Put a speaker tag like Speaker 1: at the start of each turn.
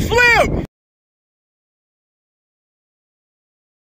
Speaker 1: flip.